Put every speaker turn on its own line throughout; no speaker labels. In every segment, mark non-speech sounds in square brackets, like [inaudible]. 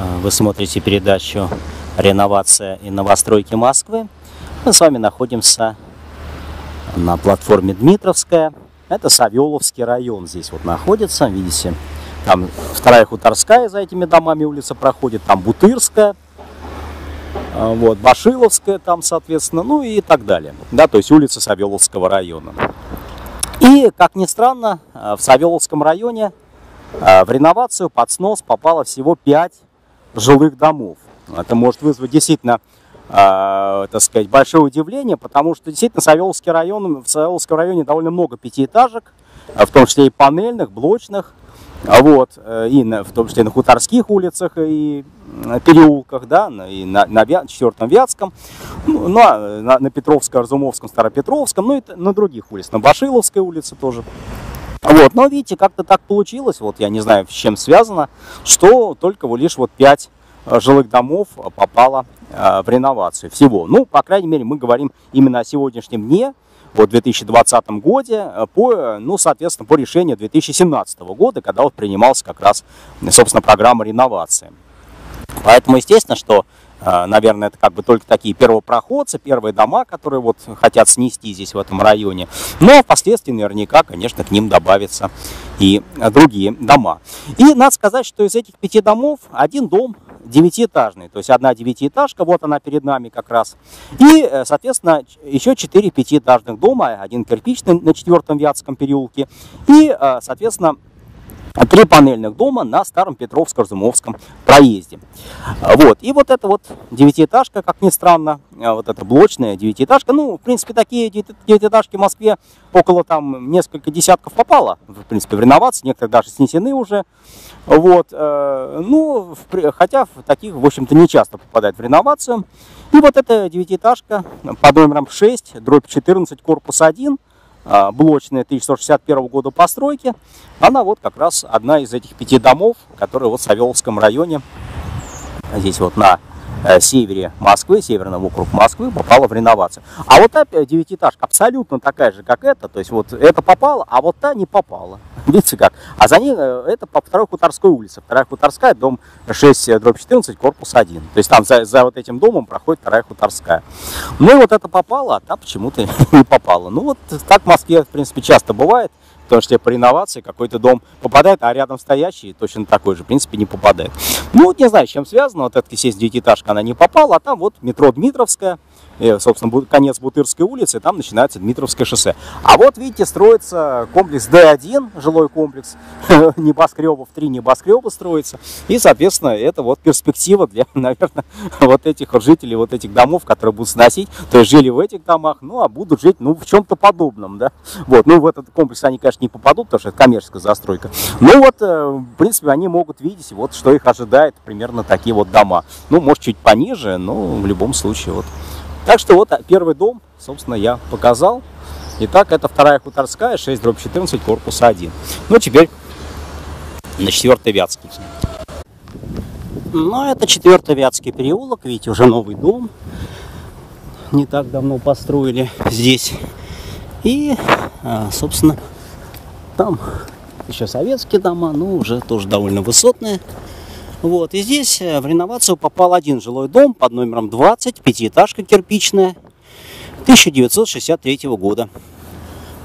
Э, вы смотрите передачу «Реновация и новостройки Москвы». Мы с вами находимся на платформе Дмитровская. Это Савеловский район здесь вот находится, видите. Там вторая Хуторская за этими домами улица проходит, там Бутырская, э, вот, Башиловская там, соответственно, ну и так далее. Да, то есть улица Савеловского района. И, как ни странно, э, в Савеловском районе в реновацию под снос попало всего 5 жилых домов. Это может вызвать действительно, э, так сказать, большое удивление, потому что действительно Савеловский район, в Савеловском районе довольно много пятиэтажек, в том числе и панельных, блочных, вот, и на, в том числе на Хуторских улицах и переулках, да, и на, на Четвертом Вятском, ну, на, на, на Петровском, Разумовском, Старопетровском, ну и на других улицах, на Башиловской улице тоже. Вот, но видите, как-то так получилось, вот я не знаю, с чем связано, что только лишь вот 5 э, жилых домов попало э, в реновацию всего. Ну, по крайней мере, мы говорим именно о сегодняшнем дне, вот в 2020 году, э, по, ну, соответственно, по решению 2017 года, когда вот принималась как раз, собственно, программа реновации. Поэтому, естественно, что наверное, это как бы только такие первопроходцы, первые дома, которые вот хотят снести здесь в этом районе. Но впоследствии наверняка, конечно, к ним добавятся и другие дома. И надо сказать, что из этих пяти домов один дом девятиэтажный, то есть одна девятиэтажка, вот она перед нами как раз. И, э, соответственно, еще четыре пятиэтажных дома, один кирпичный на четвертом Вятском переулке. И, э, соответственно, три панельных дома на старом Петровско-Разумовском проезде. Вот. И вот эта вот девятиэтажка, как ни странно, а, вот эта блочная девятиэтажка, ну, в принципе, такие девятиэтажки в Москве около там несколько десятков попало, в принципе, в реновации, некоторые даже снесены уже. Вот. Э, ну, хотя таких, в общем-то, не часто попадают в реновацию. И вот эта девятиэтажка под номером 6, дробь 14, корпус 1, а, блочная 1161 года постройки. Она вот как раз одна из этих пяти домов, которые вот в Савеловском районе, здесь вот на севере Москвы, северного округ Москвы, попала в реновацию. А вот та девятиэтажка абсолютно такая же, как эта. То есть вот это попало, а вот та не попала. [laughs] Видите как? А за ней э, это по второй Хуторской улице. Вторая Хуторская, дом 6, дробь 14, корпус 1. То есть там за, за вот этим домом проходит вторая Хуторская. Ну и вот это попало, а та почему-то [laughs] не попала. Ну вот так в Москве, в принципе, часто бывает. Потому что по реновации какой-то дом попадает, а рядом стоящий точно такой же, в принципе, не попадает. Ну, вот не знаю, с чем связано. Вот эта, естественно, девятиэтажка, она не попала, а там вот метро Дмитровская, собственно, конец Бутырской улицы, там начинается Дмитровское шоссе. А вот, видите, строится комплекс D1, жилой комплекс, [laughs] небоскребов, три небоскреба строится. И, соответственно, это вот перспектива для, [laughs] наверное, вот этих вот жителей вот этих домов, которые будут сносить, то есть жили в этих домах, ну, а будут жить, ну, в чем-то подобном, да. Вот, ну, в этот комплекс они, конечно, не попадут, потому что это коммерческая застройка. Ну, вот, э, в принципе, они могут видеть, вот, что их ожидает, примерно такие вот дома. Ну, может, чуть пониже, но в любом случае, вот. Так что вот первый дом, собственно, я показал. Итак, это вторая хуторская, 6 дробь 14, корпус 1. Ну, теперь на 4 Вятский. Ну, это 4 Вятский переулок, видите, уже новый дом. Не так давно построили здесь. И, а, собственно, там еще советские дома, но уже тоже довольно высотные. Вот, и здесь э, в реновацию попал один жилой дом под номером 20, пятиэтажка кирпичная, 1963 года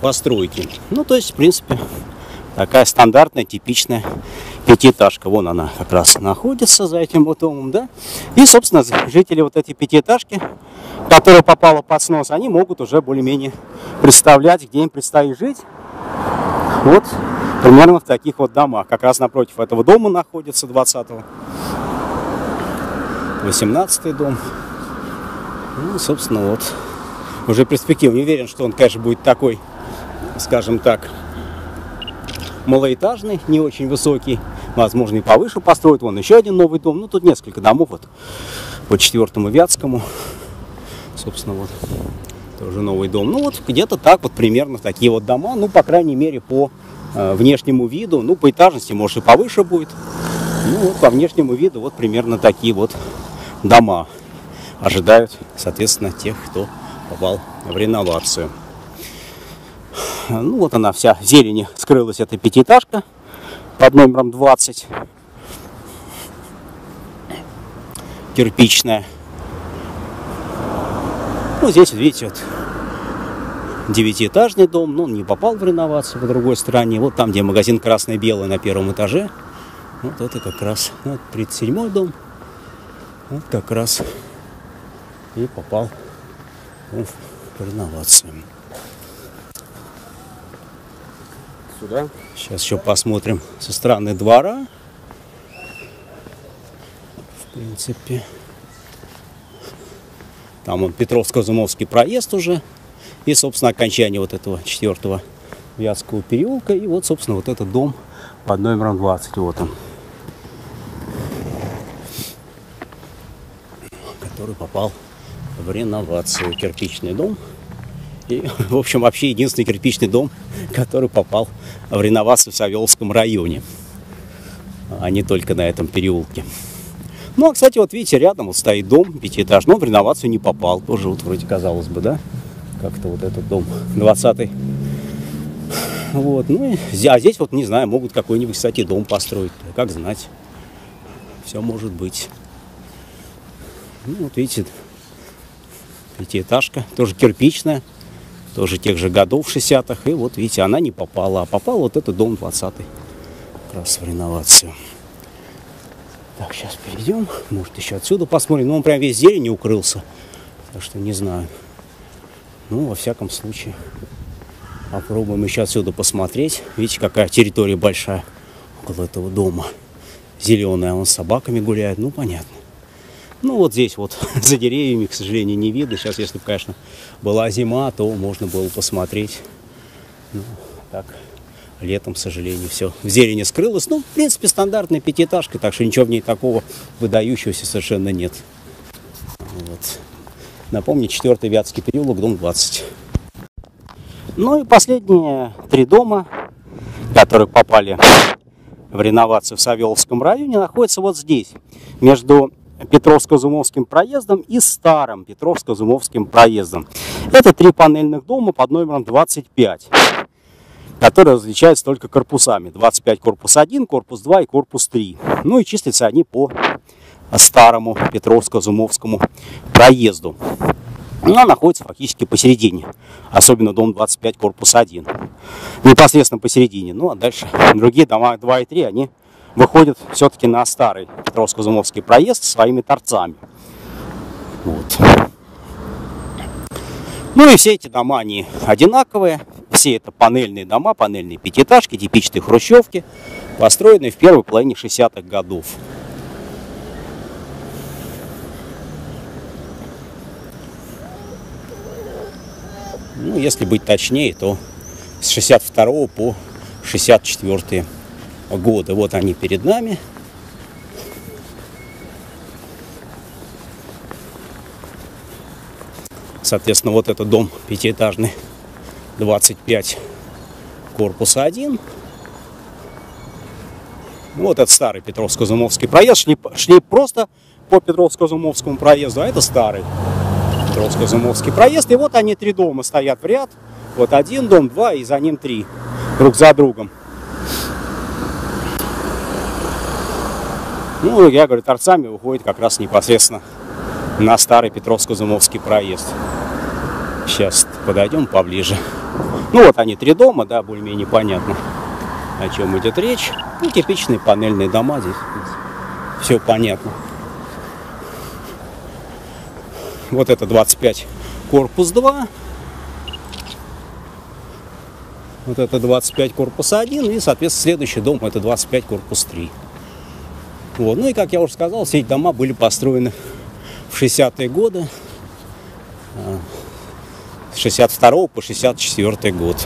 постройки. Ну, то есть, в принципе, такая стандартная, типичная пятиэтажка. Вон она как раз находится за этим вот домом, да. И, собственно, жители вот этой пятиэтажки, которая попала под снос, они могут уже более-менее представлять, где им предстоит жить. Вот примерно в таких вот домах. Как раз напротив этого дома находится 20-го. 18 дом. Ну, собственно, вот. Уже перспектива. Не уверен, что он, конечно, будет такой, скажем так, малоэтажный, не очень высокий. Возможно, и повыше построят. Вон еще один новый дом. Ну, тут несколько домов вот по четвертому Вятскому. Собственно, вот тоже новый дом. Ну, вот где-то так вот примерно такие вот дома. Ну, по крайней мере, по внешнему виду, ну, по этажности, может, и повыше будет. Ну, вот по внешнему виду вот примерно такие вот дома ожидают, соответственно, тех, кто попал в реновацию. Ну, вот она вся в зелени скрылась, эта пятиэтажка под номером 20. кирпичная. Ну, здесь, видите, вот девятиэтажный дом, но он не попал в реновацию по другой стороне. Вот там, где магазин красный-белый на первом этаже, вот это как раз вот, 37-й дом. Вот как раз и попал в реновацию. Сюда. Сейчас еще посмотрим со стороны двора. В принципе. Там он Петровско-Зумовский проезд уже. И, собственно, окончание вот этого четвертого Вятского переулка. И вот, собственно, вот этот дом под номером 20. Вот он. Который попал в реновацию. Кирпичный дом. И, [laughs] в общем, вообще единственный кирпичный дом, который попал в реновацию в Савеловском районе, а не только на этом переулке. Ну, а, кстати, вот видите, рядом вот стоит дом пятиэтажный, но в реновацию не попал. Тоже вот вроде казалось бы, да? Как-то вот этот дом 20-й. Вот, ну, а здесь вот, не знаю, могут какой-нибудь, кстати, дом построить. Как знать. Все может быть. Ну, вот видите, пятиэтажка, тоже кирпичная, тоже тех же годов 60-х. И вот, видите, она не попала, а попал вот этот дом 20-й. Как раз в реновацию. Так, сейчас перейдем. Может, еще отсюда посмотрим. Но он прям весь зелень укрылся. Так что не знаю. Ну, во всяком случае, попробуем еще отсюда посмотреть. Видите, какая территория большая около этого дома. Зеленая, он с собаками гуляет. Ну, понятно. Ну, вот здесь вот [laughs] за деревьями, к сожалению, не видно. Сейчас, если бы, конечно, была зима, то можно было посмотреть. Ну, так, Летом, к сожалению, все в зелени скрылось. Ну, в принципе, стандартная пятиэтажка, так что ничего в ней такого выдающегося совершенно нет. Напомню, 4 Вятский переулок, дом 20. Ну и последние три дома, которые попали в реновацию в Савеловском районе, находятся вот здесь, между Петровско-Зумовским проездом и старым Петровско-Зумовским проездом. Это три панельных дома под номером 25 которые различаются только корпусами. 25 корпус 1, корпус 2 и корпус 3. Ну и числятся они по старому Петровско-Зумовскому проезду. Она находится фактически посередине, особенно дом 25, корпус 1. Непосредственно посередине. Ну а дальше другие дома 2 и 3, они выходят все-таки на старый Петровско-Зумовский проезд своими торцами. Вот. Ну и все эти дома, они одинаковые. Все это панельные дома, панельные пятиэтажки, типичные хрущевки, построенные в первой половине 60-х годов. Ну, если быть точнее, то с 62 по 64 годы. Вот они перед нами. Соответственно, вот этот дом пятиэтажный 25 корпуса 1. Вот это старый Петровско-Зумовский проезд. Шли, шли просто по Петровско-Зумовскому проезду, а это старый Петровско-Зумовский проезд. И вот они три дома стоят в ряд. Вот один дом, два и за ним три. Друг за другом. Ну, я говорю, торцами выходит как раз непосредственно на старый Петровско-Зумовский проезд. Сейчас подойдем поближе. Ну вот они три дома, да, более-менее понятно, о чем идет речь. Ну, типичные панельные дома здесь. Все понятно. Вот это 25 корпус 2. Вот это 25 корпус 1. И, соответственно, следующий дом это 25 корпус 3. Вот. Ну и, как я уже сказал, все эти дома были построены в 60-е годы. А, с 62 по 64 год.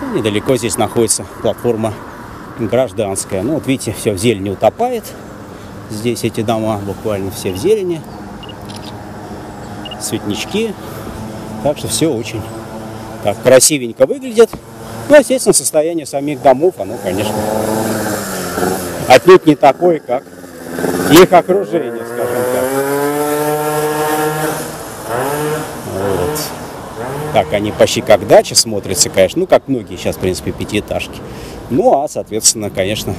Ну, недалеко здесь находится платформа гражданская. Ну вот видите, все в зелени утопает. Здесь эти дома буквально все в зелени. Цветнички. Так что все очень так красивенько выглядит. Ну, естественно, состояние самих домов, оно, конечно, отнюдь не такое, как их окружение, скажем так. Вот. Так, они почти как дача смотрятся, конечно, ну, как многие сейчас, в принципе, пятиэтажки. Ну, а, соответственно, конечно,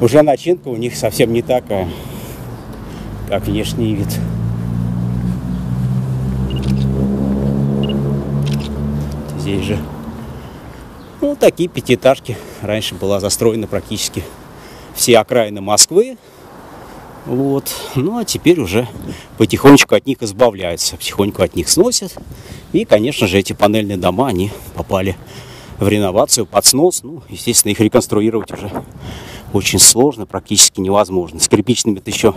уже начинка у них совсем не такая, как внешний вид. Здесь же ну, такие пятиэтажки. Раньше была застроена практически все окраины Москвы. Вот. Ну, а теперь уже потихонечку от них избавляются, потихоньку от них сносят. И, конечно же, эти панельные дома, они попали в реновацию, под снос. Ну, естественно, их реконструировать уже очень сложно, практически невозможно. С кирпичными-то еще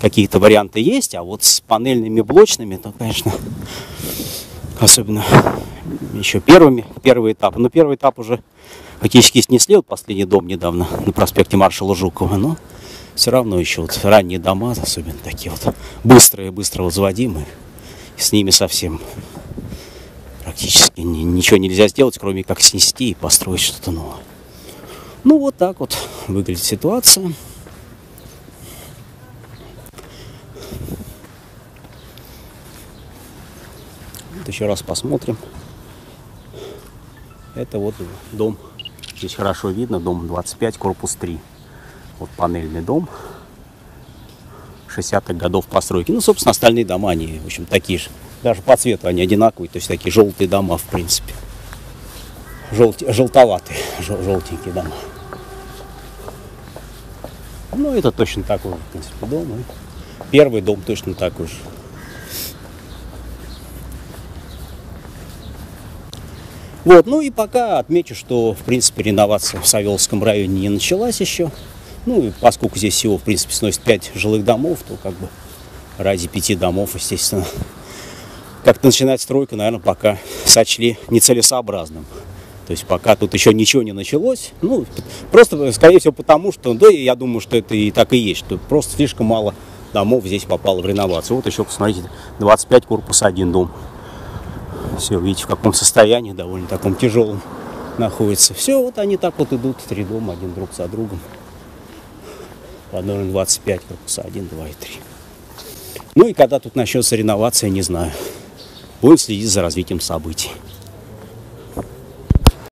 какие-то варианты есть, а вот с панельными блочными, то, конечно, особенно еще первыми, первый этап. Но первый этап уже фактически снесли, вот последний дом недавно на проспекте маршала Жукова, но все равно еще вот ранние дома, особенно такие вот быстрые, быстро возводимые, с ними совсем практически ничего нельзя сделать, кроме как снести и построить что-то новое. Ну вот так вот выглядит ситуация. Вот еще раз посмотрим. Это вот дом. Здесь хорошо видно, дом 25, корпус 3. Вот панельный дом. 60-х годов постройки. Ну, собственно, остальные дома, они, в общем, такие же. Даже по цвету они одинаковые, то есть такие желтые дома, в принципе. Желти, желтоватые, жел, желтенькие дома. Ну, это точно такой в принципе, дом. Первый дом точно такой же. Вот, ну и пока отмечу, что, в принципе, реновация в Савеловском районе не началась еще. Ну, и поскольку здесь всего, в принципе, сносит 5 жилых домов, то как бы ради пяти домов, естественно, как-то начинать стройку, наверное, пока сочли нецелесообразным. То есть пока тут еще ничего не началось. Ну, просто, скорее всего, потому что, да, я думаю, что это и так и есть, что просто слишком мало домов здесь попало в реновацию. Вот еще, посмотрите, 25 корпус, один дом. Все, видите, в каком состоянии, довольно таком тяжелом находится. Все, вот они так вот идут, три дома, один друг за другом. По одной 25, корпуса 1, 2 и 3. Ну и когда тут начнется реновация, не знаю. Будем следить за развитием событий.